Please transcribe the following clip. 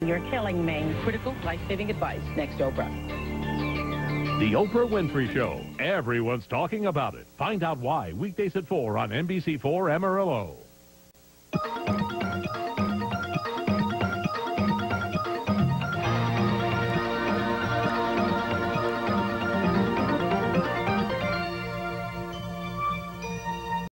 You're telling me. Critical life-saving advice. Next, Oprah. The Oprah Winfrey Show. Everyone's talking about it. Find out why. Weekdays at 4 on NBC4 Amarillo.